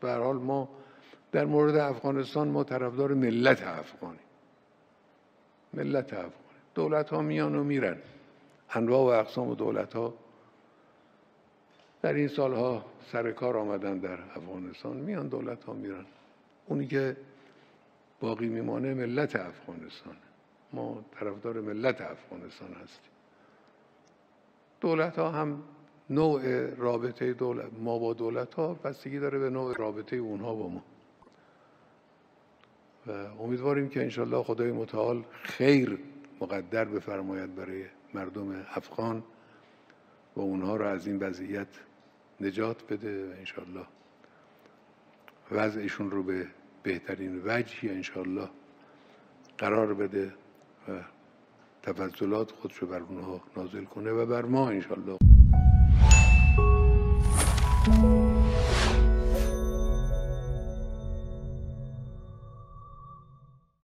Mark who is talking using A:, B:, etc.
A: به حال ما در مورد افغانستان ما طرفدار ملت افغانی ملت افغانی دولت ها میان و میرن. انواع و اقسام دولت ها در این سالها سر کار آمدن در افغانستان. میان دولت ها میرن. اونی که باقی میمانه ملت افغانستان. ما طرفدار ملت افغانستان هستیم. دولت ها هم نوع رابطه دولت ما با دولت ها بستگی داره به نوع رابطه اونها با ما. و امیدواریم که انشالله خدای متعال خیر مقدر بفرماید برای مردم افغان و اونها را از این وضعیت نجات بده و انشالله وضعشون رو به بهترین وجهی انشالله قرار بده و تفضلات خودشو بر اونها نازل کنه و بر ما انشالله thank you